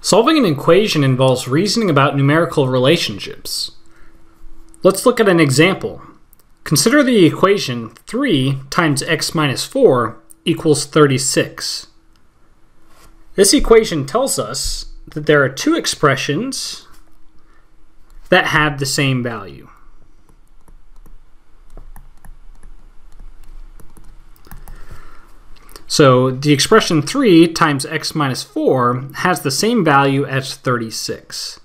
Solving an equation involves reasoning about numerical relationships. Let's look at an example. Consider the equation 3 times x minus 4 equals 36. This equation tells us that there are two expressions that have the same value. So the expression 3 times x minus 4 has the same value as 36.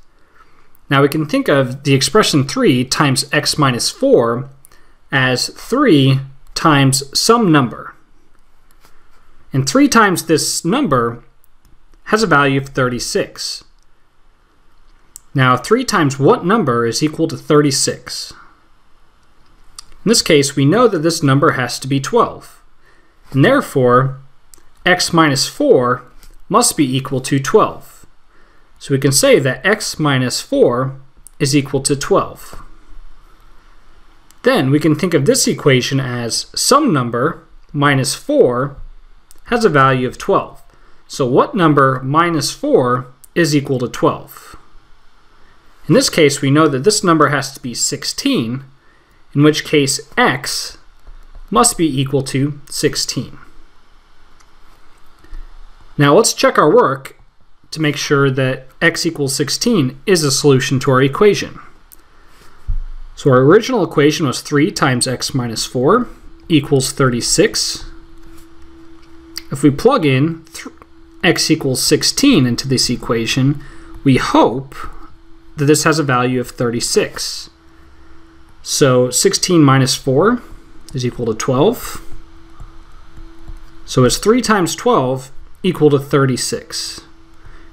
Now we can think of the expression 3 times x minus 4 as 3 times some number. And 3 times this number has a value of 36. Now 3 times what number is equal to 36? In this case, we know that this number has to be 12. And therefore, x minus 4 must be equal to 12. So we can say that x minus 4 is equal to 12. Then we can think of this equation as some number minus 4 has a value of 12. So what number minus 4 is equal to 12? In this case, we know that this number has to be 16, in which case x must be equal to 16. Now let's check our work to make sure that x equals 16 is a solution to our equation. So our original equation was 3 times x minus 4 equals 36. If we plug in x equals 16 into this equation, we hope that this has a value of 36. So 16 minus 4 is equal to 12. So it's 3 times 12 equal to 36. In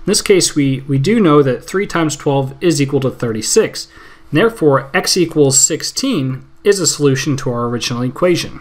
this case, we, we do know that 3 times 12 is equal to 36. Therefore, x equals 16 is a solution to our original equation.